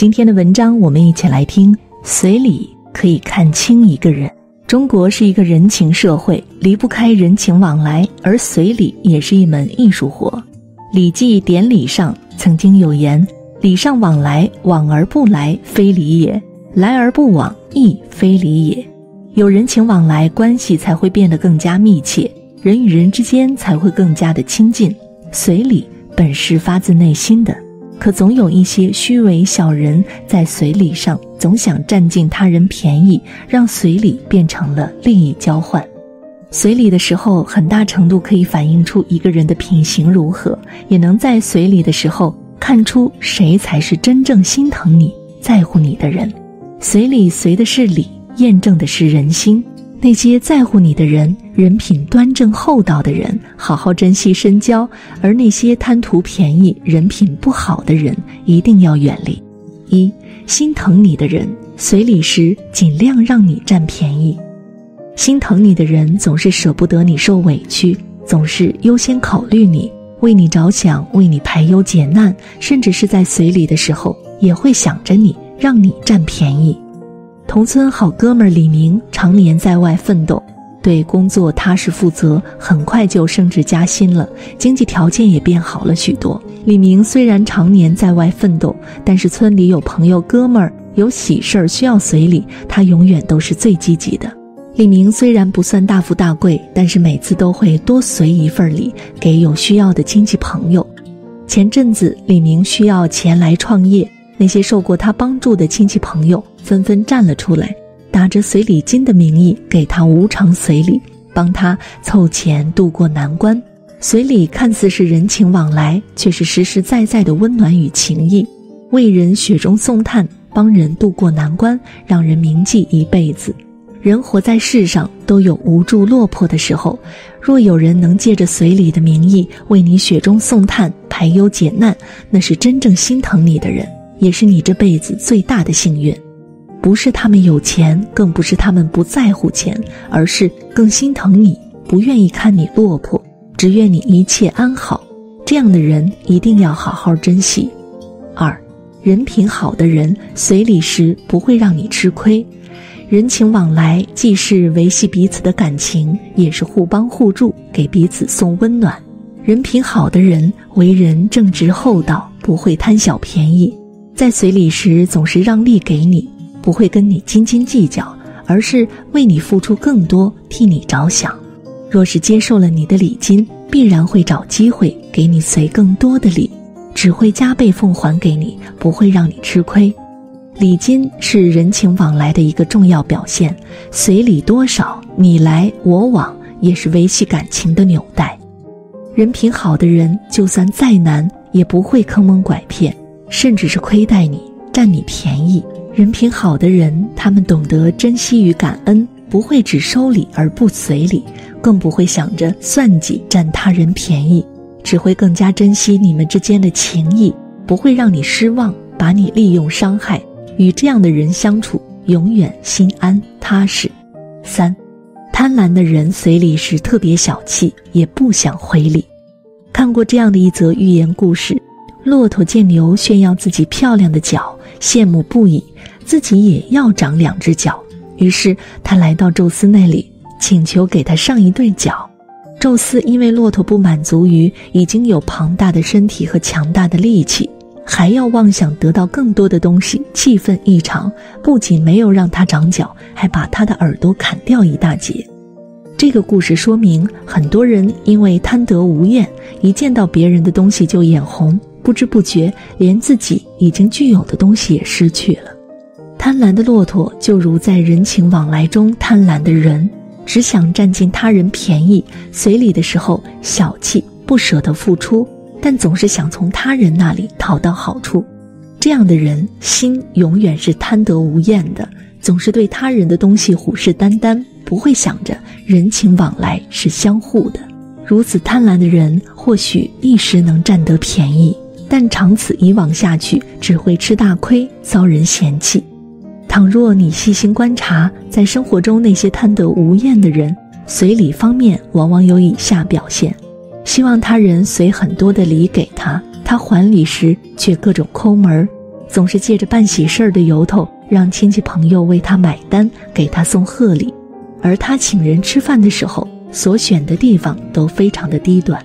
今天的文章，我们一起来听。随礼可以看清一个人。中国是一个人情社会，离不开人情往来，而随礼也是一门艺术活。《礼记·典礼》上曾经有言：“礼尚往来，往而不来，非礼也；来而不往，亦非礼也。”有人情往来，关系才会变得更加密切，人与人之间才会更加的亲近。随礼本是发自内心的，可总有一些虚伪小人在随礼上总想占尽他人便宜，让随礼变成了利益交换。随礼的时候，很大程度可以反映出一个人的品行如何，也能在随礼的时候看出谁才是真正心疼你、在乎你的人。随礼随的是礼。验证的是人心，那些在乎你的人，人品端正厚道的人，好好珍惜深交；而那些贪图便宜、人品不好的人，一定要远离。一心疼你的人，随礼时尽量让你占便宜。心疼你的人总是舍不得你受委屈，总是优先考虑你，为你着想，为你排忧解难，甚至是在随礼的时候也会想着你，让你占便宜。同村好哥们李明常年在外奋斗，对工作踏实负责，很快就升职加薪了，经济条件也变好了许多。李明虽然常年在外奋斗，但是村里有朋友哥们儿有喜事儿需要随礼，他永远都是最积极的。李明虽然不算大富大贵，但是每次都会多随一份礼给有需要的亲戚朋友。前阵子李明需要钱来创业。那些受过他帮助的亲戚朋友纷纷站了出来，打着随礼金的名义给他无偿随礼，帮他凑钱渡过难关。随礼看似是人情往来，却是实实在在的温暖与情谊。为人雪中送炭，帮人渡过难关，让人铭记一辈子。人活在世上都有无助落魄的时候，若有人能借着随礼的名义为你雪中送炭、排忧解难，那是真正心疼你的人。也是你这辈子最大的幸运，不是他们有钱，更不是他们不在乎钱，而是更心疼你，不愿意看你落魄，只愿你一切安好。这样的人一定要好好珍惜。二，人品好的人随礼时不会让你吃亏，人情往来既是维系彼此的感情，也是互帮互助，给彼此送温暖。人品好的人为人正直厚道，不会贪小便宜。在随礼时，总是让利给你，不会跟你斤斤计较，而是为你付出更多，替你着想。若是接受了你的礼金，必然会找机会给你随更多的礼，只会加倍奉还给你，不会让你吃亏。礼金是人情往来的一个重要表现，随礼多少，你来我往，也是维系感情的纽带。人品好的人，就算再难，也不会坑蒙拐骗。甚至是亏待你、占你便宜，人品好的人，他们懂得珍惜与感恩，不会只收礼而不随礼，更不会想着算计占他人便宜，只会更加珍惜你们之间的情谊，不会让你失望，把你利用伤害。与这样的人相处，永远心安踏实。三，贪婪的人随礼时特别小气，也不想回礼。看过这样的一则寓言故事。骆驼见牛炫耀自己漂亮的脚，羡慕不已，自己也要长两只脚。于是他来到宙斯那里，请求给他上一对脚。宙斯因为骆驼不满足于已经有庞大的身体和强大的力气，还要妄想得到更多的东西，气愤异常，不仅没有让他长脚，还把他的耳朵砍掉一大截。这个故事说明，很多人因为贪得无厌，一见到别人的东西就眼红。不知不觉，连自己已经具有的东西也失去了。贪婪的骆驼就如在人情往来中贪婪的人，只想占尽他人便宜，随礼的时候小气，不舍得付出，但总是想从他人那里讨到好处。这样的人心永远是贪得无厌的，总是对他人的东西虎视眈眈，不会想着人情往来是相互的。如此贪婪的人，或许一时能占得便宜。但长此以往下去，只会吃大亏，遭人嫌弃。倘若你细心观察，在生活中那些贪得无厌的人，随礼方面往往有以下表现：希望他人随很多的礼给他，他还礼时却各种抠门儿；总是借着办喜事儿的由头，让亲戚朋友为他买单，给他送贺礼，而他请人吃饭的时候，所选的地方都非常的低端。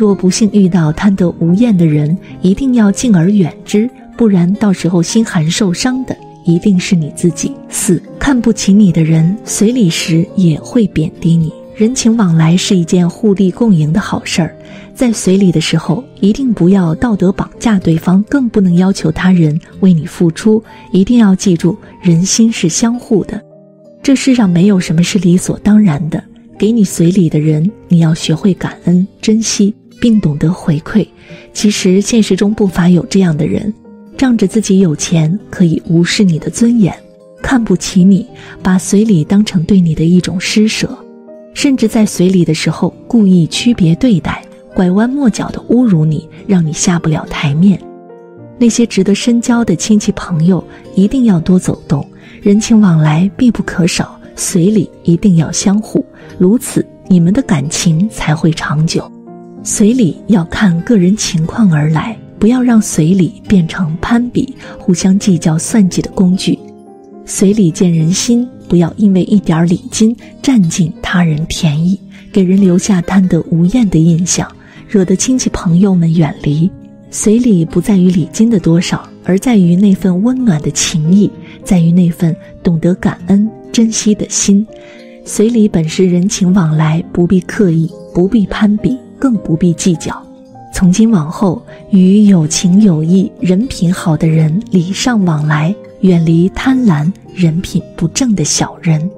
若不幸遇到贪得无厌的人，一定要敬而远之，不然到时候心寒受伤的一定是你自己。四看不起你的人，随礼时也会贬低你。人情往来是一件互利共赢的好事儿，在随礼的时候，一定不要道德绑架对方，更不能要求他人为你付出。一定要记住，人心是相互的，这世上没有什么是理所当然的。给你随礼的人，你要学会感恩、珍惜，并懂得回馈。其实现实中不乏有这样的人，仗着自己有钱，可以无视你的尊严，看不起你，把随礼当成对你的一种施舍。甚至在随礼的时候故意区别对待，拐弯抹角的侮辱你，让你下不了台面。那些值得深交的亲戚朋友，一定要多走动，人情往来必不可少，随礼一定要相互，如此你们的感情才会长久。随礼要看个人情况而来，不要让随礼变成攀比、互相计较、算计的工具。随礼见人心。不要因为一点礼金占尽他人便宜，给人留下贪得无厌的印象，惹得亲戚朋友们远离。随礼不在于礼金的多少，而在于那份温暖的情谊，在于那份懂得感恩珍惜的心。随礼本是人情往来，不必刻意，不必攀比，更不必计较。从今往后，与有情有义、人品好的人礼尚往来。远离贪婪、人品不正的小人。